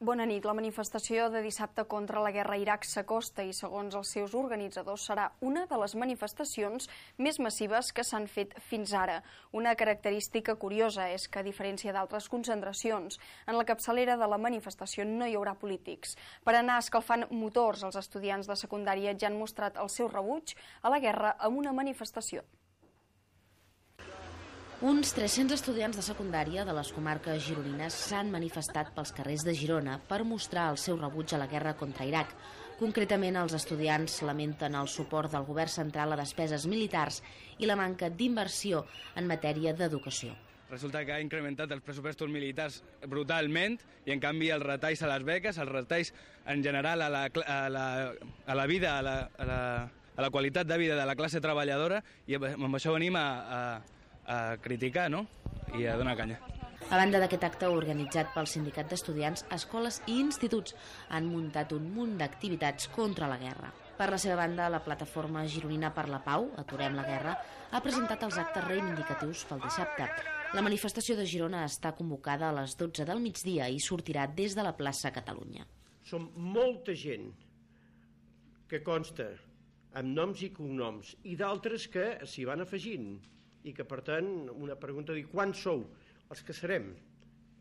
Bona nit. La manifestació de dissabte contra la guerra a Iraq s'acosta i, segons els seus organitzadors, serà una de les manifestacions més massives que s'han fet fins ara. Una característica curiosa és que, a diferència d'altres concentracions, en la capçalera de la manifestació no hi haurà polítics. Per anar escalfant motors, els estudiants de secundària ja han mostrat el seu rebuig a la guerra amb una manifestació. Uns 300 estudiants de secundària de les comarques gironines s'han manifestat pels carrers de Girona per mostrar el seu rebuig a la guerra contra Iraq. Concretament, els estudiants lamenten el suport del govern central a despeses militars i la manca d'inversió en matèria d'educació. Resulta que ha incrementat els pressupostos militars brutalment i, en canvi, els retalls a les beques, els retalls en general a la, a la, a la vida, a la, a, la, a la qualitat de vida de la classe treballadora i amb això venim a, a, a criticar no? i a donar canya. A banda d'aquest acte organitzat pel Sindicat d'Estudiants, escoles i instituts han muntat un munt d'activitats contra la guerra. Per la seva banda, la plataforma gironina per la pau, Aturem la guerra, ha presentat els actes reivindicatius pel dissabte. La manifestació de Girona està convocada a les 12 del migdia i sortirà des de la plaça Catalunya. Som molta gent que consta amb noms i cognoms i d'altres que s'hi van afegint i que per tant una pregunta de quants sou els que serem?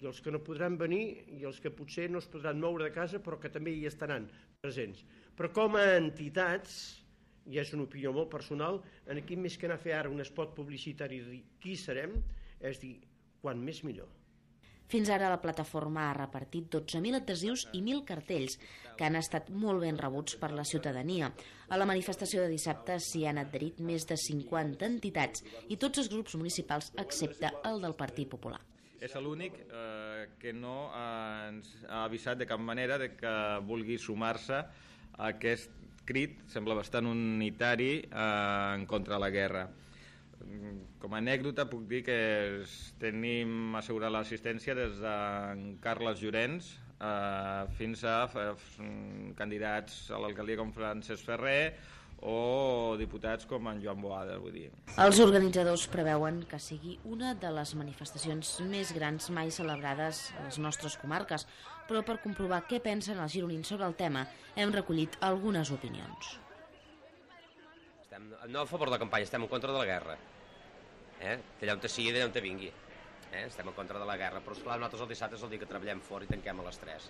I els que no podran venir i els que potser no es podran moure de casa però que també hi estaran presents. Però com a entitats i és una opinió molt personal en aquí més que anar a fer ara un espot publicitari de qui serem és dir quan més millor fins ara la plataforma ha repartit 12.000 adhesius i 1.000 cartells que han estat molt ben rebuts per la ciutadania. A la manifestació de dissabte s'hi han adherit més de 50 entitats i tots els grups municipals excepte el del Partit Popular. És l'únic eh, que no ens ha avisat de cap manera de que vulgui sumar-se a aquest crit, sembla bastant unitari, eh, en contra la guerra. Com a anècdota puc dir que tenim assegurat l'assistència des de Carles Llorenç eh, fins a candidats a l'alcaldia com Francesc Ferrer o diputats com en Joan Boada, vull dir. Els organitzadors preveuen que sigui una de les manifestacions més grans mai celebrades a les nostres comarques, però per comprovar què pensen els gironins sobre el tema hem recollit algunes opinions. Estem no a favor de la campanya, estem en contra de la guerra. Eh? D'allà on te sigui, d'allà on te vingui. Eh? Estem en contra de la guerra, però esclar, nosaltres el dissabte és el dia que treballem fora i tanquem a les 3.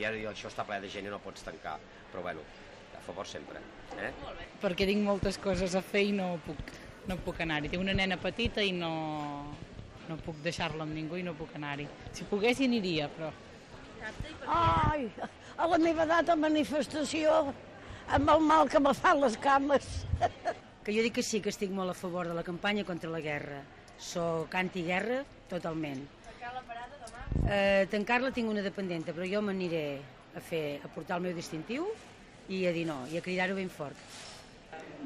I ara això està ple de gent i no pots tancar. Però bueno, a favor sempre. Eh? Perquè tinc moltes coses a fer i no puc, no puc anar-hi. Tinc una nena petita i no, no puc deixar-la amb ningú i no puc anar-hi. Si pogués hi aniria, però... Ai, a la meva data manifestació amb el mal que me fan les cames. Que jo dic que sí, que estic molt a favor de la campanya contra la guerra. Soc antiguerra totalment. Tancar la parada demà? Eh, Tancar-la tinc una dependenta, però jo m'aniré a fer, a portar el meu distintiu i a dir no, i a cridar-ho ben fort.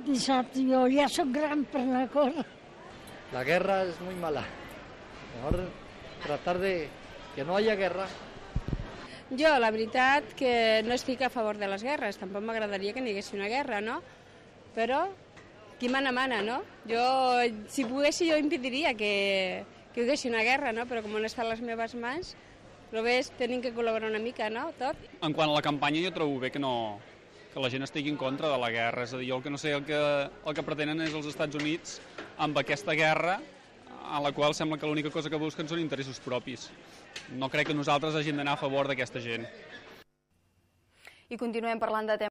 Dissabte jo ja sóc gran per anar a córrer. La guerra es muy mala. Mejor tratar de que no haya guerra jo, la veritat, que no estic a favor de les guerres. Tampoc m'agradaria que n'hi hagués una guerra, no? Però qui mana, mana, no? Jo, si pogués, jo impediria que, que hi hagués una guerra, no? Però com està a les meves mans, però bé, tenim que col·laborar una mica, no? Tot. En quant a la campanya, jo trobo bé que no que la gent estigui en contra de la guerra. És a dir, el que no sé, el que, el que pretenen és els Estats Units amb aquesta guerra a la qual sembla que l'única cosa que busquen són interessos propis. No crec que nosaltres hagin d'anar a favor d'aquesta gent. I continuem parlant de temes